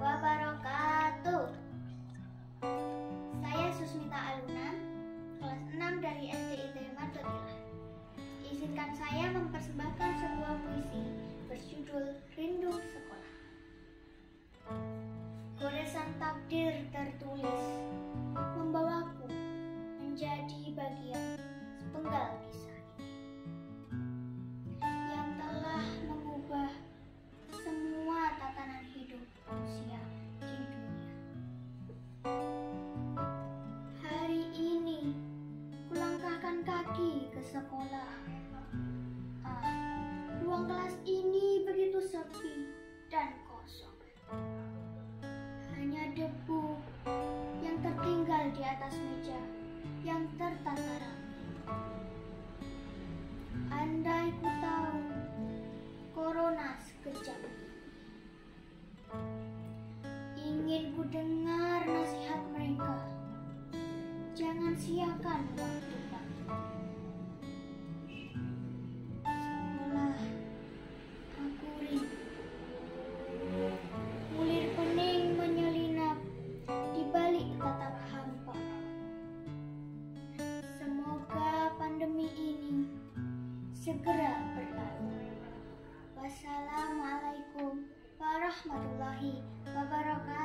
wabarakatuh. Saya Susmita Aluna, kelas 6 dari SDIT Martotilah. Izinkan saya mempersembahkan sebuah puisi berjudul Rindu Sekolah. Goresan takdir tertulis membawaku menjadi bagian sepenggal kisah ke sekolah. Ah, ruang kelas ini begitu sepi dan kosong. Hanya debu yang tertinggal di atas meja yang tertata rapi. Segera berlalu. Wassalamualaikum warahmatullahi wabarakatuh.